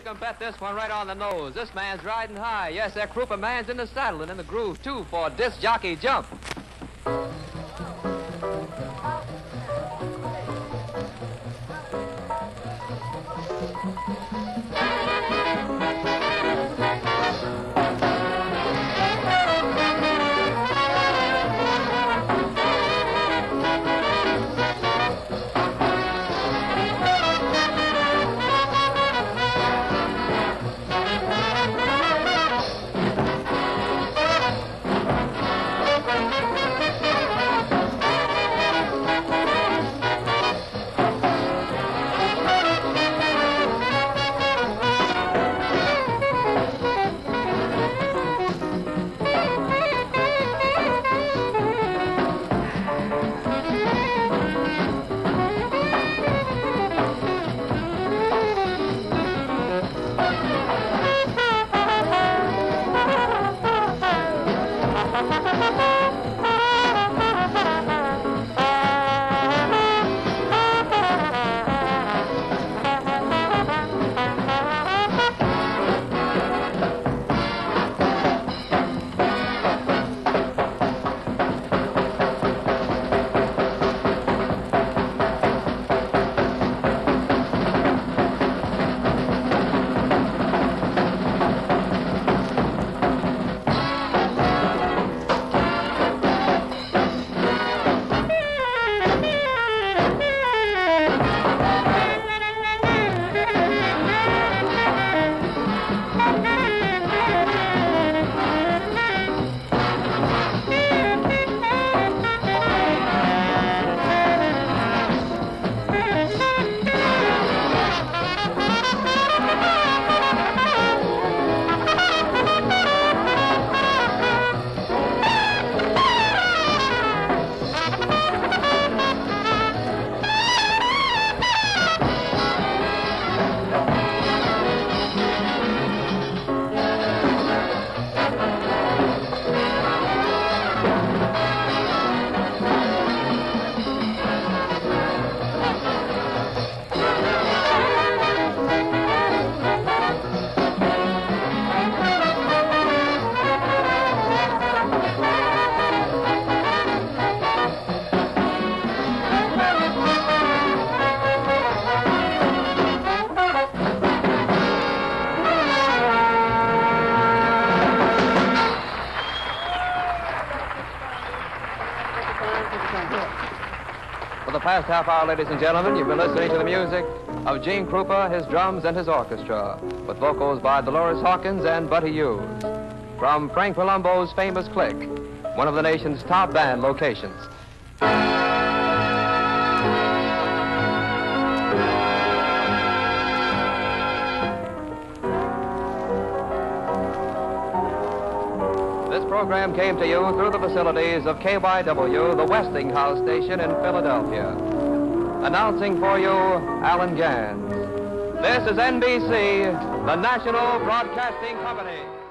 You can bet this one right on the nose. This man's riding high. Yes, that Krupa man's in the saddle and in the groove, too, for disc jockey jump. For the past half hour, ladies and gentlemen, you've been listening to the music of Gene Krupa, his drums, and his orchestra, with vocals by Dolores Hawkins and Buddy Hughes. From Frank Palumbo's famous Click, one of the nation's top band locations. This program came to you through the facilities of KYW, the Westinghouse station in Philadelphia. Announcing for you, Alan Gans. This is NBC, the National Broadcasting Company.